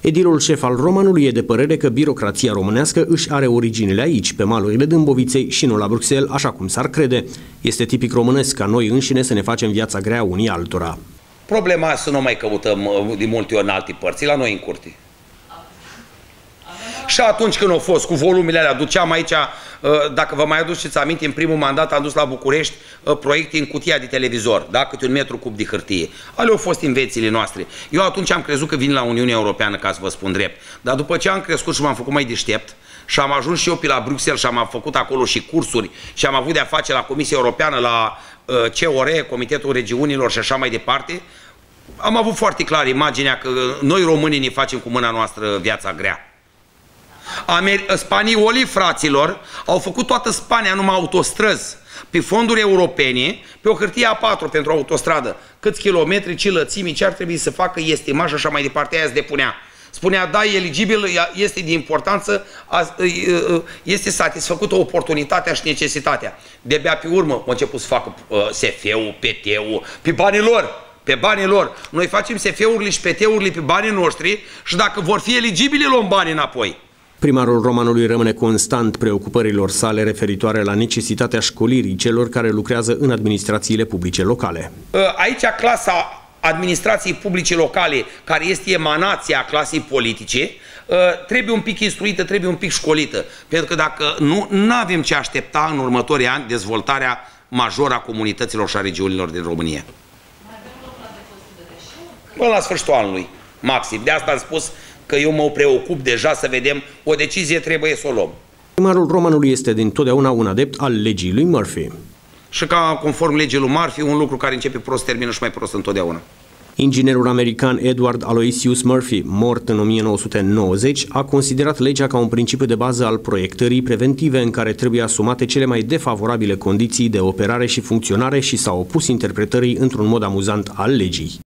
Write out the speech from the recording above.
Edilul șef al romanului e de părere că birocrația românească își are originile aici, pe malurile Dâmboviței și nu la Bruxelles, așa cum s-ar crede. Este tipic românesc ca noi înșine să ne facem viața grea unii altora. Problema să nu mai căutăm uh, de multe ori în alte părți, la noi în curte. Și atunci când au fost cu volumele alea, duceam aici, uh, dacă vă mai aduceți aminte, în primul mandat am dus la București uh, proiecte în cutia de televizor, da? câte un metru cub de hârtie. Ale au fost invențiile noastre. Eu atunci am crezut că vin la Uniunea Europeană, ca să vă spun drept. Dar după ce am crescut și m-am făcut mai deștept, și am ajuns și eu pe la Bruxelles și am făcut acolo și cursuri și am avut de-a face la Comisia Europeană, la uh, COR, Comitetul Regiunilor și așa mai departe, am avut foarte clar imaginea că noi românii ne facem cu mâna noastră viața grea. Amer Spaniolii, fraților, au făcut toată Spania numai autostrăzi pe fonduri europene, pe o hârtie A4 pentru autostradă. Câți kilometri, ce lățimi, ce ar trebui să facă, estima și așa mai departe, aia îți depunea. Spunea, da, e eligibil, este de importanță, este satisfăcută oportunitatea și necesitatea. De-abia pe urmă au început să facă uh, SF-ul, PT-ul, pe banii lor, pe banii lor. Noi facem SF-urile și PT-urile pe banii noștri și dacă vor fi eligibili, luăm banii înapoi. Primarul romanului rămâne constant preocupărilor sale referitoare la necesitatea școlirii celor care lucrează în administrațiile publice locale. Ă, aici clasa administrației publice locale, care este emanația clasei politice, ă, trebuie un pic instruită, trebuie un pic școlită. Pentru că dacă nu, nu avem ce aștepta în următorii ani dezvoltarea majoră a comunităților și a regiunilor din România. Până la sfârșitul anului, maxim. De asta am spus că eu mă preocup deja să vedem o decizie trebuie să o luăm. Primarul romanului este din totdeauna un adept al legii lui Murphy. Și ca conform legii lui Murphy, un lucru care începe prost termină și mai prost întotdeauna. Inginerul american Edward Aloysius Murphy, mort în 1990, a considerat legea ca un principiu de bază al proiectării preventive în care trebuie asumate cele mai defavorabile condiții de operare și funcționare și s-a opus interpretării într-un mod amuzant al legii.